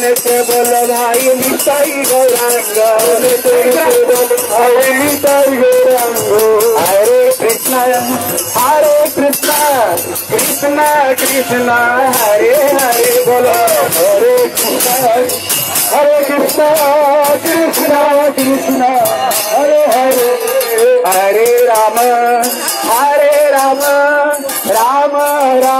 के बोल भाई निताई भाई हरे गो रंग। हरे कृष्णा हरे कृष्णा कृष्णा कृष्णा, हरे हरे बोलो। हरे कृष्णा हरे कृष्णा कृष्णा कृष्णा, हरे हरे। हरे राम हरे राम राम राम।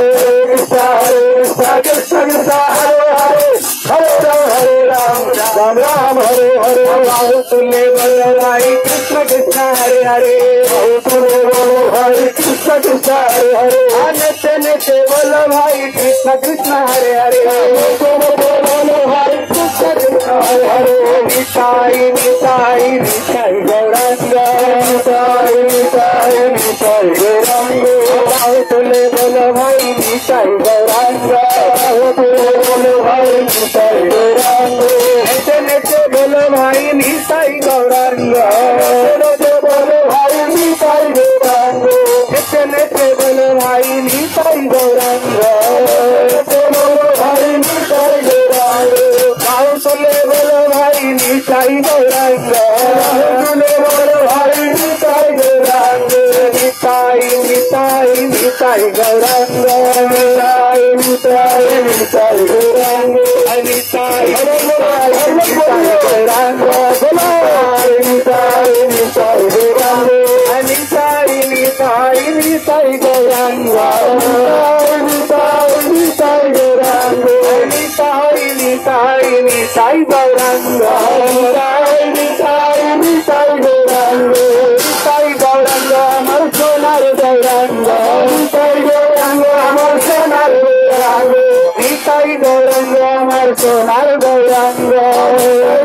हरे कृष्ण हरे कृष्ण कृष्ण कृष्ण हरे हरे हरे राम हरे राम राम राम हरे हरे। बाहु तुल्य बलराई कृष्ण कृष्ण हरे हरे। तुल्य बोलो भाई कृष्ण कृष्ण हरे हरे। नित्य नित्य बोलो भाई कृष्ण कृष्ण हरे हरे। बोलो भाई कृष्ण कृष्ण हरे हरे। निताई निताई निताई गौरंग। निताई निताई निताई गौरंग। तुल्य बोलो भाई निताई गौरंग बाहु तुल्य बोलो भाई निताई गौरंग नित्य नित्य बोलो भाई निताई गौरंग नित्य बोलो भाई निताई गौरंग नित्य नित्य बोलो भाई निताई गौरंग नित्य बोलो भाई निताई गौरंग बाहु तुल्य बोलो भाई Nitai Gaurang sai gauranga sai sai sai gauranga ani sai gauranga sai gauranga sai sai sai gauranga ani sai sai sai gauranga sai sai gauranga ani sai sai sai gauranga sai sai sai gauranga সোনার গৌরাঙ্গ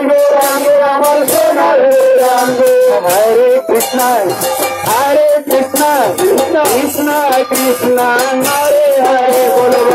গৌরাঙ্গ আমার সোনার গৌরাঙ্গ হরে কৃষ্ণ হরে কৃষ্ণ কৃষ্ণ কৃষ্ণ হরে হরে বলব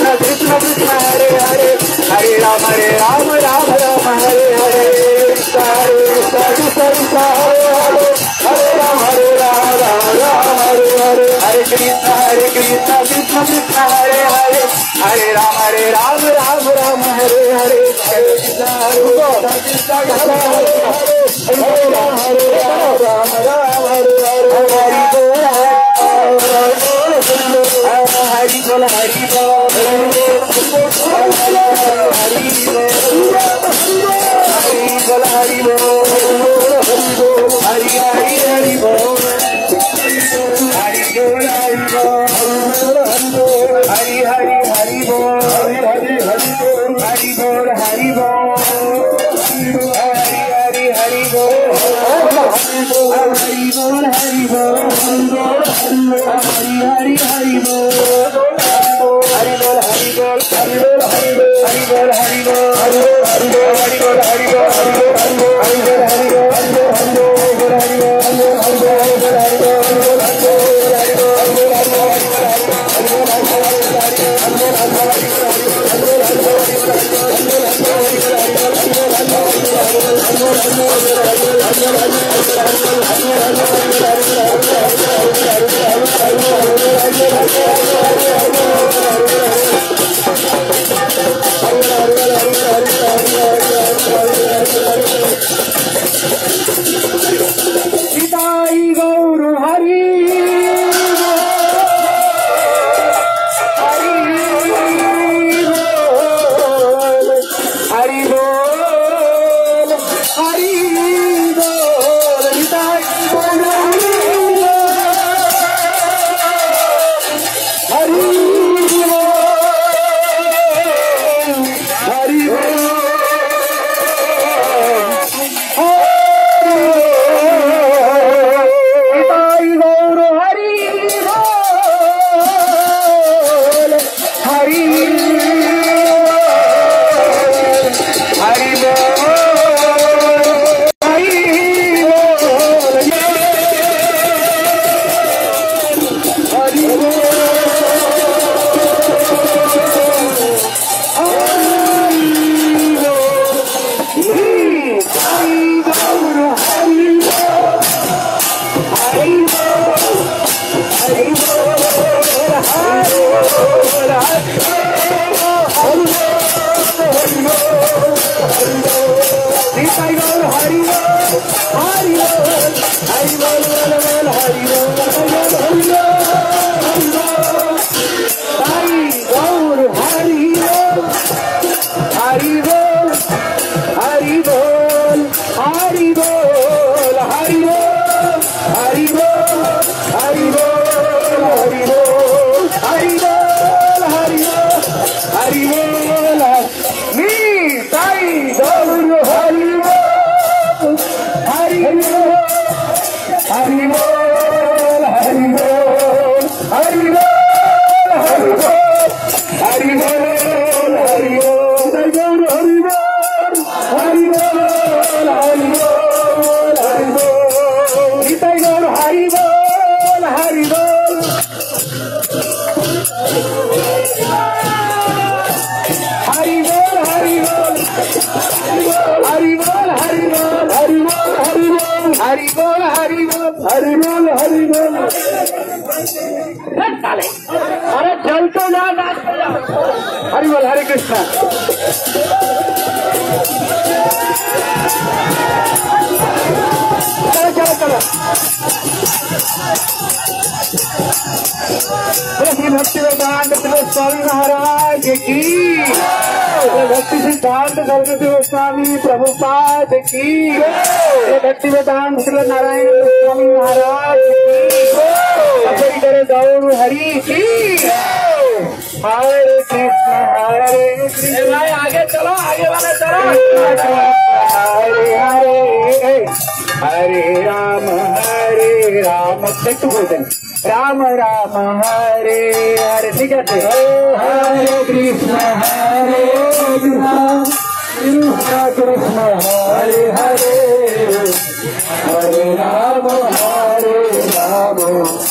कृष्ण हरे कृष्ण कृष्ण कृष्ण हरे हरे हरे राम हरे राम राम राम हरे हरे हरे कृष्ण हरे कृष्ण कृष्ण हरे हरे हरे राम हरे राम राम राम हरे हरे हरि बोल हरि बोल हरि बोल Hallelujah. अरे चल तो जा नाच तो जा। हरि बोल, हरे कृष्णा। चलो चलो चलो। श्री भक्ति वेदांत स्वामी महाराज की। भक्ति सिद्धांत, सरस्वती गोस्वामी प्रभुपाद की। भक्ति वेदांत नारायण स्वामी महाराज की। गौर हरि की। हरे कृष्ण हरे कृष्ण। भाई आगे चलो आगे वाले चलो हरे हरे हरे। राम हरे राम। तू बोलते हैं। राम राम हरे हरे। ठीक है। हरे कृष्ण हरे कृष्ण। कृष्ण कृष्ण हरे हरे। हरे राम हरे राम।